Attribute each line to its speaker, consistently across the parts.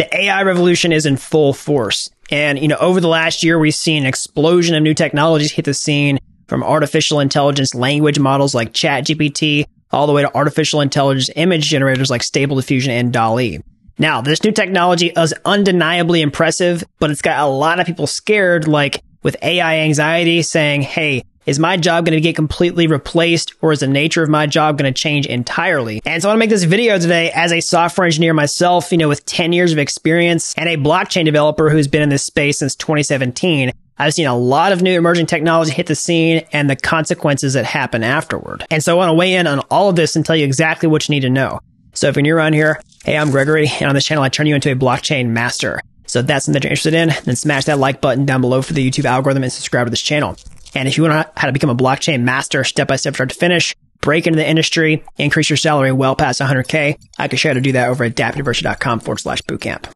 Speaker 1: the AI revolution is in full force. And, you know, over the last year, we've seen an explosion of new technologies hit the scene from artificial intelligence language models like ChatGPT all the way to artificial intelligence image generators like Stable Diffusion and DALL-E. Now, this new technology is undeniably impressive, but it's got a lot of people scared, like with AI anxiety saying, Hey, is my job going to get completely replaced or is the nature of my job going to change entirely? And so I want to make this video today as a software engineer myself, you know, with 10 years of experience and a blockchain developer who's been in this space since 2017. I've seen a lot of new emerging technology hit the scene and the consequences that happen afterward. And so I want to weigh in on all of this and tell you exactly what you need to know. So if you're new around here, hey, I'm Gregory, and on this channel, I turn you into a blockchain master. So if that's something that you're interested in, then smash that like button down below for the YouTube algorithm and subscribe to this channel. And if you want to know how to become a blockchain master step by step, start to finish, break into the industry, increase your salary well past 100K, I can show you how to do that over at dappuniversity.com forward slash bootcamp.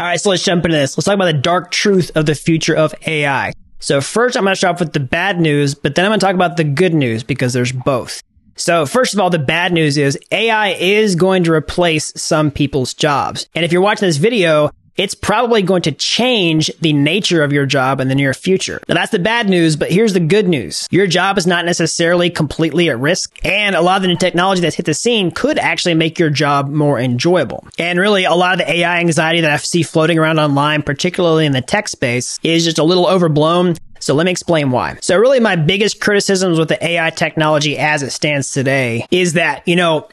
Speaker 1: All right, so let's jump into this. Let's talk about the dark truth of the future of AI. So first, I'm going to start off with the bad news, but then I'm going to talk about the good news because there's both. So first of all, the bad news is AI is going to replace some people's jobs. And if you're watching this video, it's probably going to change the nature of your job in the near future. Now that's the bad news, but here's the good news. Your job is not necessarily completely at risk, and a lot of the new technology that's hit the scene could actually make your job more enjoyable. And really, a lot of the AI anxiety that I see floating around online, particularly in the tech space, is just a little overblown. So let me explain why. So really my biggest criticisms with the AI technology as it stands today is that, you know,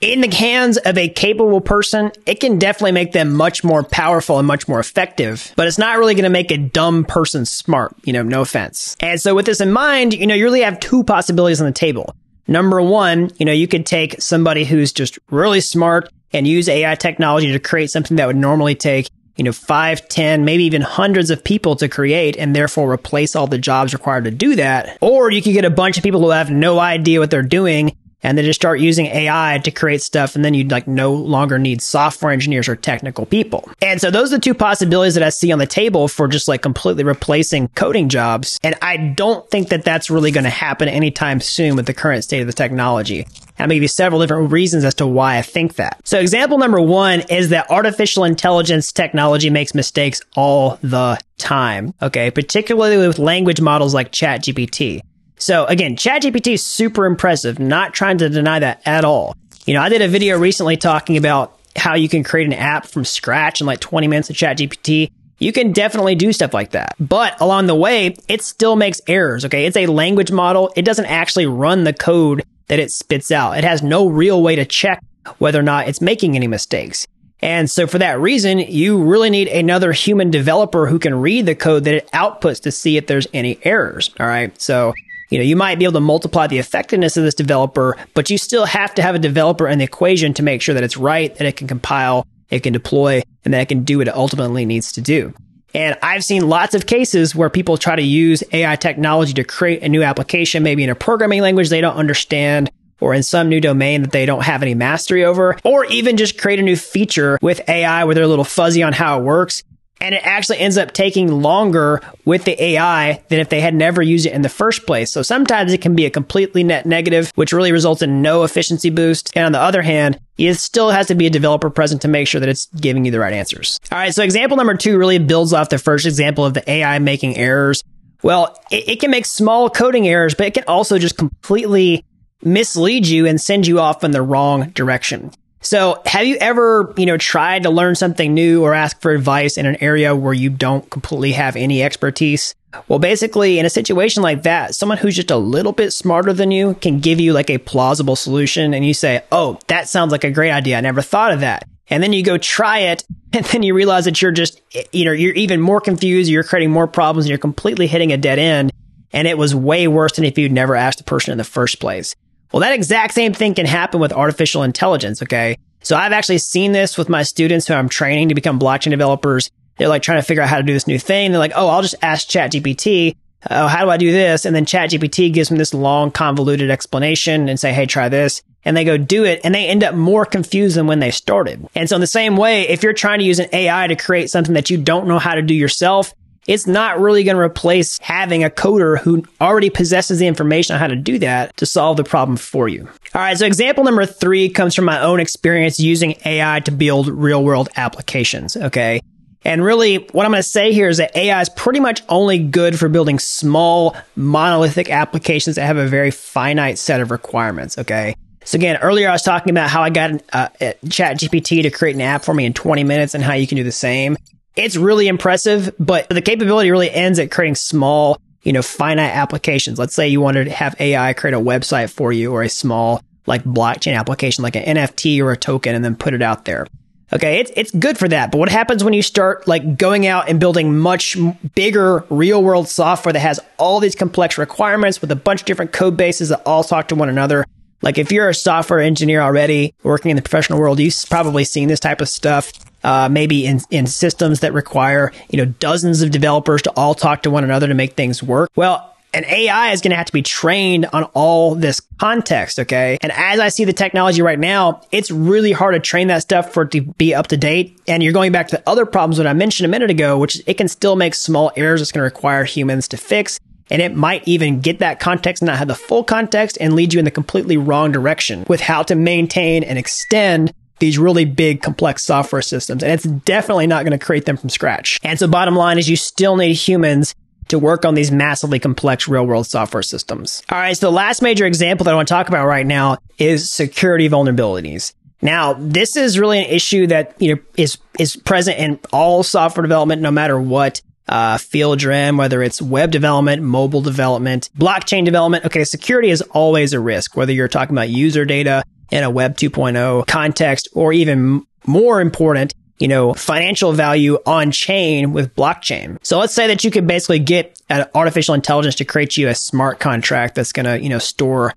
Speaker 1: in the hands of a capable person, it can definitely make them much more powerful and much more effective, but it's not really going to make a dumb person smart, you know, no offense. And so with this in mind, you know, you really have two possibilities on the table. Number one, you know, you could take somebody who's just really smart and use AI technology to create something that would normally take, you know, five, ten, maybe even hundreds of people to create and therefore replace all the jobs required to do that. Or you could get a bunch of people who have no idea what they're doing and then just start using AI to create stuff. And then you'd like no longer need software engineers or technical people. And so those are the two possibilities that I see on the table for just like completely replacing coding jobs. And I don't think that that's really going to happen anytime soon with the current state of the technology. I'm going to give you several different reasons as to why I think that. So example number one is that artificial intelligence technology makes mistakes all the time. Okay. Particularly with language models like ChatGPT. So again, ChatGPT is super impressive. Not trying to deny that at all. You know, I did a video recently talking about how you can create an app from scratch in like 20 minutes of ChatGPT. You can definitely do stuff like that. But along the way, it still makes errors. Okay. It's a language model. It doesn't actually run the code that it spits out. It has no real way to check whether or not it's making any mistakes. And so for that reason, you really need another human developer who can read the code that it outputs to see if there's any errors. All right. So you know, you might be able to multiply the effectiveness of this developer, but you still have to have a developer in the equation to make sure that it's right, that it can compile, it can deploy, and that it can do what it ultimately needs to do. And I've seen lots of cases where people try to use AI technology to create a new application, maybe in a programming language they don't understand or in some new domain that they don't have any mastery over, or even just create a new feature with AI where they're a little fuzzy on how it works and it actually ends up taking longer with the AI than if they had never used it in the first place. So sometimes it can be a completely net negative, which really results in no efficiency boost. And on the other hand, it still has to be a developer present to make sure that it's giving you the right answers. All right. So example number two really builds off the first example of the AI making errors. Well, it, it can make small coding errors, but it can also just completely mislead you and send you off in the wrong direction. So have you ever, you know, tried to learn something new or ask for advice in an area where you don't completely have any expertise? Well, basically, in a situation like that, someone who's just a little bit smarter than you can give you like a plausible solution and you say, Oh, that sounds like a great idea. I never thought of that. And then you go try it and then you realize that you're just, you know, you're even more confused. You're creating more problems and you're completely hitting a dead end. And it was way worse than if you'd never asked the person in the first place. Well, that exact same thing can happen with artificial intelligence. Okay. So I've actually seen this with my students who I'm training to become blockchain developers. They're like trying to figure out how to do this new thing. They're like, Oh, I'll just ask ChatGPT. Oh, how do I do this? And then ChatGPT gives them this long convoluted explanation and say, Hey, try this. And they go do it and they end up more confused than when they started. And so in the same way, if you're trying to use an AI to create something that you don't know how to do yourself, it's not really going to replace having a coder who already possesses the information on how to do that to solve the problem for you. All right. So example number three comes from my own experience using AI to build real world applications. Okay. And really, what I'm going to say here is that AI is pretty much only good for building small, monolithic applications that have a very finite set of requirements. Okay. So again, earlier I was talking about how I got uh, Chat GPT to create an app for me in 20 minutes and how you can do the same. It's really impressive, but the capability really ends at creating small, you know, finite applications. Let's say you wanted to have AI create a website for you or a small like blockchain application, like an NFT or a token, and then put it out there. Okay, it's it's good for that. But what happens when you start like going out and building much bigger real world software that has all these complex requirements with a bunch of different code bases that all talk to one another? Like if you're a software engineer already working in the professional world, you've probably seen this type of stuff. Uh, maybe in, in systems that require, you know, dozens of developers to all talk to one another to make things work. Well, an AI is going to have to be trained on all this context. Okay. And as I see the technology right now, it's really hard to train that stuff for it to be up to date. And you're going back to the other problems that I mentioned a minute ago, which it can still make small errors. It's going to require humans to fix and it might even get that context and not have the full context and lead you in the completely wrong direction with how to maintain and extend these really big complex software systems. And it's definitely not going to create them from scratch. And so bottom line is you still need humans to work on these massively complex real world software systems. All right. So the last major example that I want to talk about right now is security vulnerabilities. Now, this is really an issue that, you know, is, is present in all software development, no matter what uh, field you're whether it's web development, mobile development, blockchain development. Okay, security is always a risk, whether you're talking about user data in a web 2.0 context or even more important, you know, financial value on chain with blockchain. So let's say that you could basically get an artificial intelligence to create you a smart contract that's going to, you know, store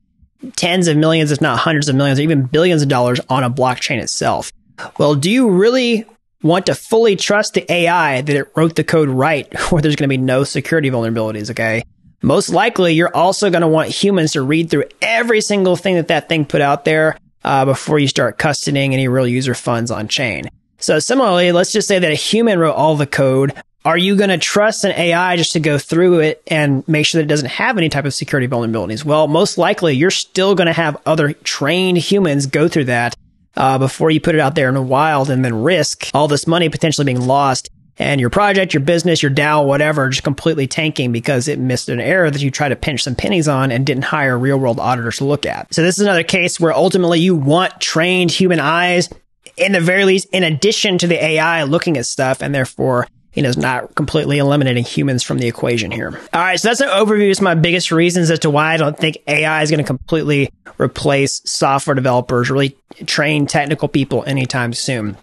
Speaker 1: tens of millions, if not hundreds of millions, or even billions of dollars on a blockchain itself. Well, do you really want to fully trust the AI that it wrote the code right, where there's going to be no security vulnerabilities. Okay. Most likely, you're also going to want humans to read through every single thing that that thing put out there uh, before you start custodying any real user funds on chain. So similarly, let's just say that a human wrote all the code. Are you going to trust an AI just to go through it and make sure that it doesn't have any type of security vulnerabilities? Well, most likely you're still going to have other trained humans go through that uh, before you put it out there in the wild and then risk all this money potentially being lost and your project, your business, your DAO, whatever, just completely tanking because it missed an error that you tried to pinch some pennies on and didn't hire real world auditors to look at. So this is another case where ultimately you want trained human eyes in the very least, in addition to the AI looking at stuff and therefore you know, not completely eliminating humans from the equation here. All right. So that's an overview. It's my biggest reasons as to why I don't think AI is going to completely replace software developers, really train technical people anytime soon.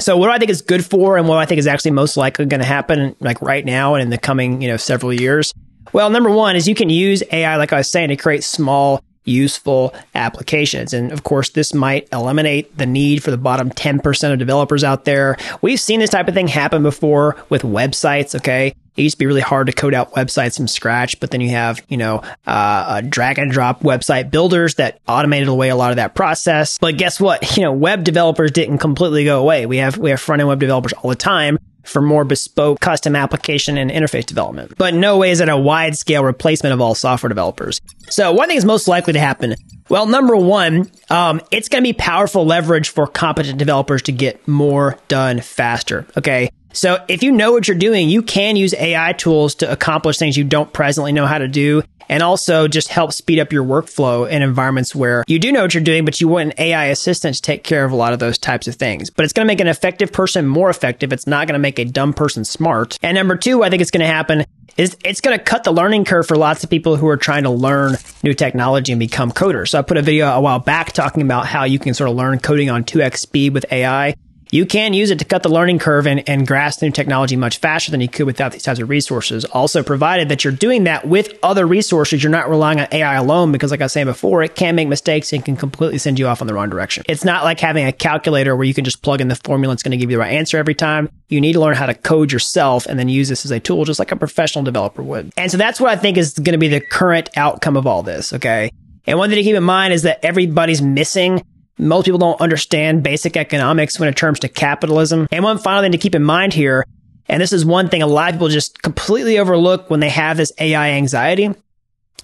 Speaker 1: So what do I think is good for and what I think is actually most likely going to happen like right now and in the coming, you know, several years? Well, number one is you can use AI, like I was saying, to create small useful applications. And of course, this might eliminate the need for the bottom 10% of developers out there. We've seen this type of thing happen before with websites. Okay. It used to be really hard to code out websites from scratch, but then you have, you know, uh, drag and drop website builders that automated away a lot of that process. But guess what? You know, web developers didn't completely go away. We have, we have front end web developers all the time for more bespoke custom application and interface development. But no way is it a wide scale replacement of all software developers. So one thing is most likely to happen. Well, number one, um, it's going to be powerful leverage for competent developers to get more done faster. Okay. So if you know what you're doing, you can use AI tools to accomplish things you don't presently know how to do and also just help speed up your workflow in environments where you do know what you're doing, but you want an AI assistant to take care of a lot of those types of things. But it's going to make an effective person more effective. It's not going to make a dumb person smart. And number two, I think it's going to happen is it's going to cut the learning curve for lots of people who are trying to learn new technology and become coders. So I put a video a while back talking about how you can sort of learn coding on 2x speed with AI you can use it to cut the learning curve and, and grasp new technology much faster than you could without these types of resources. Also, provided that you're doing that with other resources, you're not relying on AI alone because, like I was saying before, it can make mistakes and can completely send you off on the wrong direction. It's not like having a calculator where you can just plug in the formula, and it's going to give you the right answer every time. You need to learn how to code yourself and then use this as a tool, just like a professional developer would. And so that's what I think is going to be the current outcome of all this. Okay. And one thing to keep in mind is that everybody's missing most people don't understand basic economics when it comes to capitalism. And one final thing to keep in mind here And this is one thing a lot of people just completely overlook when they have this AI anxiety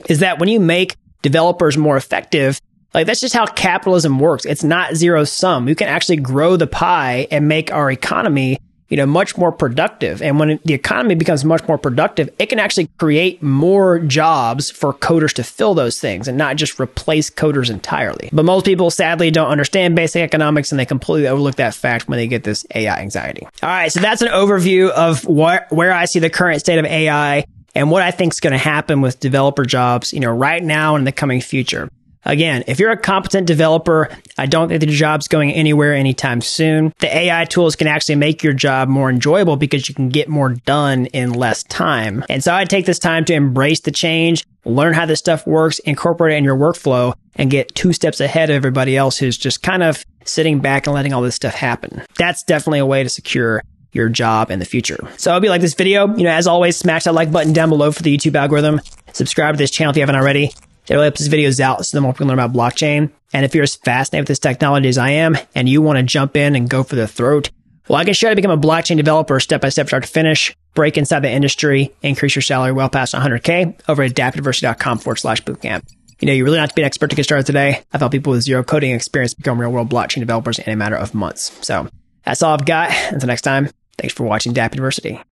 Speaker 1: is that when you make developers more effective, like that's just how capitalism works. It's not zero sum. You can actually grow the pie and make our economy you know, much more productive. And when the economy becomes much more productive, it can actually create more jobs for coders to fill those things and not just replace coders entirely. But most people sadly don't understand basic economics and they completely overlook that fact when they get this AI anxiety. All right. So that's an overview of where, where I see the current state of AI and what I think is going to happen with developer jobs, you know, right now and in the coming future. Again, if you're a competent developer, I don't think the job's going anywhere anytime soon. The AI tools can actually make your job more enjoyable because you can get more done in less time. And so I take this time to embrace the change, learn how this stuff works, incorporate it in your workflow, and get two steps ahead of everybody else who's just kind of sitting back and letting all this stuff happen. That's definitely a way to secure your job in the future. So I hope you like this video. You know, as always, smash that like button down below for the YouTube algorithm. Subscribe to this channel if you haven't already. It really helps these videos out so the more people learn about blockchain. And if you're as fascinated with this technology as I am and you want to jump in and go for the throat, well, I can show you how to become a blockchain developer step by step, start to finish, break inside the industry, increase your salary well past 100K over at dappuniversity.com forward slash bootcamp. You know, you really don't have to be an expert to get started today. I've helped people with zero coding experience become real world blockchain developers in a matter of months. So that's all I've got. Until next time, thanks for watching Dapp University.